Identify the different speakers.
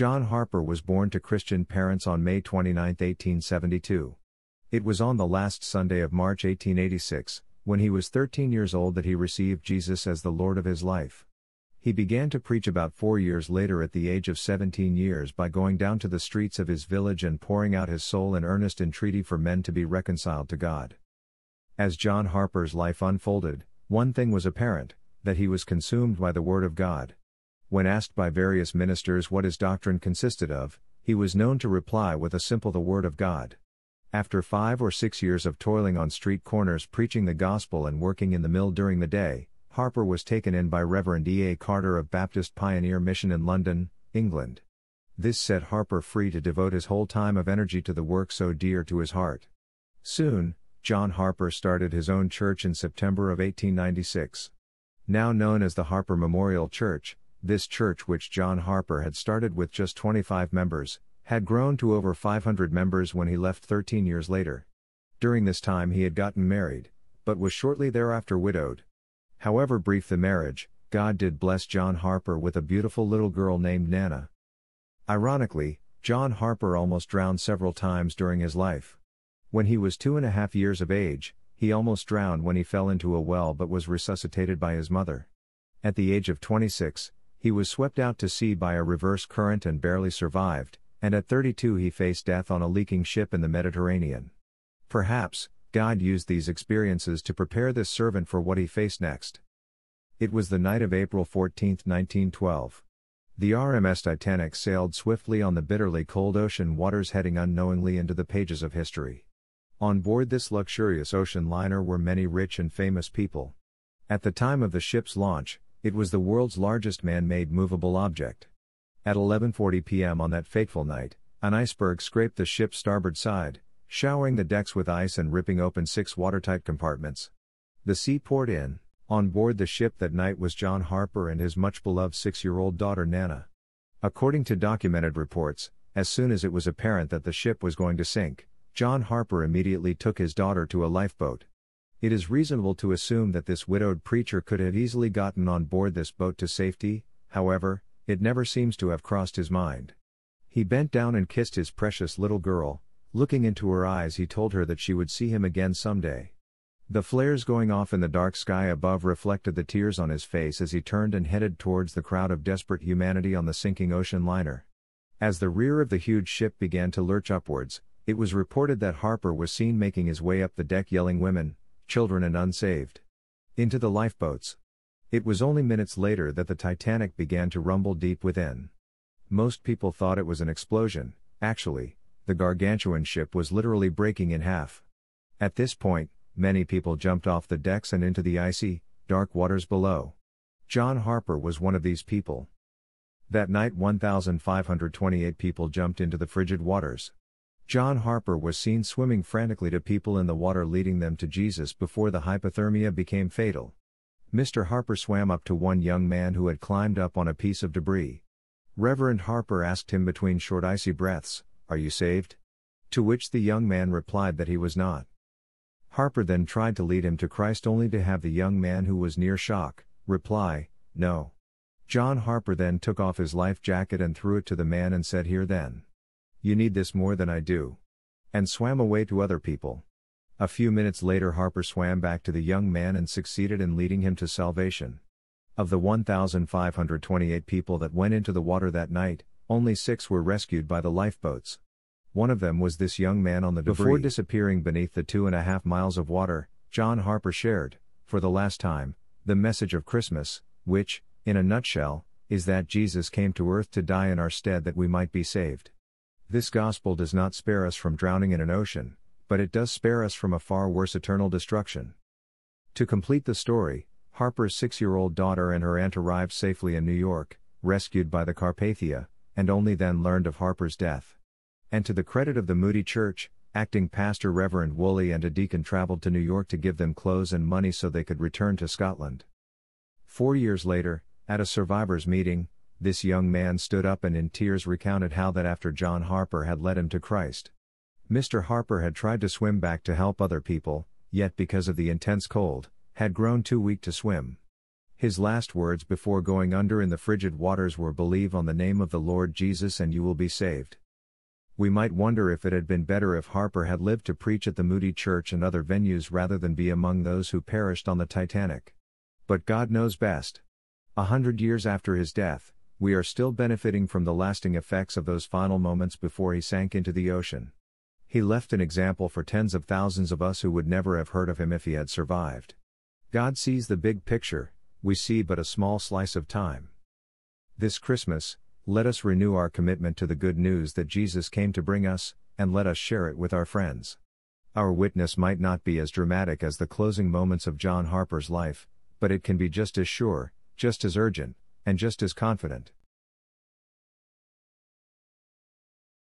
Speaker 1: John Harper was born to Christian parents on May 29, 1872. It was on the last Sunday of March 1886, when he was 13 years old, that he received Jesus as the Lord of his life. He began to preach about four years later at the age of 17 years by going down to the streets of his village and pouring out his soul in earnest entreaty for men to be reconciled to God. As John Harper's life unfolded, one thing was apparent that he was consumed by the Word of God. When asked by various ministers what his doctrine consisted of, he was known to reply with a simple The Word of God. After five or six years of toiling on street corners preaching the gospel and working in the mill during the day, Harper was taken in by Reverend E. A. Carter of Baptist Pioneer Mission in London, England. This set Harper free to devote his whole time of energy to the work so dear to his heart. Soon, John Harper started his own church in September of 1896. Now known as the Harper Memorial Church, this church, which John Harper had started with just 25 members, had grown to over 500 members when he left 13 years later. During this time, he had gotten married, but was shortly thereafter widowed. However brief the marriage, God did bless John Harper with a beautiful little girl named Nana. Ironically, John Harper almost drowned several times during his life. When he was two and a half years of age, he almost drowned when he fell into a well but was resuscitated by his mother. At the age of 26, he was swept out to sea by a reverse current and barely survived, and at 32 he faced death on a leaking ship in the Mediterranean. Perhaps, God used these experiences to prepare this servant for what he faced next. It was the night of April 14, 1912. The RMS Titanic sailed swiftly on the bitterly cold ocean waters, heading unknowingly into the pages of history. On board this luxurious ocean liner were many rich and famous people. At the time of the ship's launch, it was the world's largest man-made movable object. At 11:40 p.m. on that fateful night, an iceberg scraped the ship's starboard side, showering the decks with ice and ripping open six watertight compartments. The sea poured in. On board the ship that night was John Harper and his much beloved six year old daughter Nana. According to documented reports, as soon as it was apparent that the ship was going to sink, John Harper immediately took his daughter to a lifeboat. It is reasonable to assume that this widowed preacher could have easily gotten on board this boat to safety, however, it never seems to have crossed his mind. He bent down and kissed his precious little girl, Looking into her eyes, he told her that she would see him again someday. The flares going off in the dark sky above reflected the tears on his face as he turned and headed towards the crowd of desperate humanity on the sinking ocean liner. As the rear of the huge ship began to lurch upwards, it was reported that Harper was seen making his way up the deck yelling women, children, and unsaved into the lifeboats. It was only minutes later that the Titanic began to rumble deep within. Most people thought it was an explosion, actually, the gargantuan ship was literally breaking in half. At this point, many people jumped off the decks and into the icy, dark waters below. John Harper was one of these people. That night, 1,528 people jumped into the frigid waters. John Harper was seen swimming frantically to people in the water, leading them to Jesus before the hypothermia became fatal. Mr. Harper swam up to one young man who had climbed up on a piece of debris. Reverend Harper asked him between short icy breaths, are you saved? To which the young man replied that he was not. Harper then tried to lead him to Christ only to have the young man who was near shock reply, No. John Harper then took off his life jacket and threw it to the man and said, Here then. You need this more than I do. And swam away to other people. A few minutes later, Harper swam back to the young man and succeeded in leading him to salvation. Of the 1,528 people that went into the water that night, only six were rescued by the lifeboats. One of them was this young man on the debris. Before disappearing beneath the two and a half miles of water, John Harper shared, for the last time, the message of Christmas, which, in a nutshell, is that Jesus came to earth to die in our stead that we might be saved. This gospel does not spare us from drowning in an ocean, but it does spare us from a far worse eternal destruction. To complete the story, Harper's six year old daughter and her aunt arrived safely in New York, rescued by the Carpathia, and only then learned of Harper's death. And to the credit of the Moody Church, acting pastor Reverend Woolley and a deacon traveled to New York to give them clothes and money so they could return to Scotland. Four years later, at a survivors' meeting, this young man stood up and in tears recounted how that after John Harper had led him to Christ. Mr. Harper had tried to swim back to help other people, yet because of the intense cold, had grown too weak to swim. His last words before going under in the frigid waters were Believe on the name of the Lord Jesus and you will be saved. We might wonder if it had been better if Harper had lived to preach at the Moody Church and other venues rather than be among those who perished on the Titanic. But God knows best. A hundred years after his death, we are still benefiting from the lasting effects of those final moments before he sank into the ocean. He left an example for tens of thousands of us who would never have heard of him if he had survived. God sees the big picture, we see but a small slice of time. This Christmas, let us renew our commitment to the good news that Jesus came to bring us, and let us share it with our friends. Our witness might not be as dramatic as the closing moments of John Harper's life, but it can be just as sure, just as urgent, and just as confident.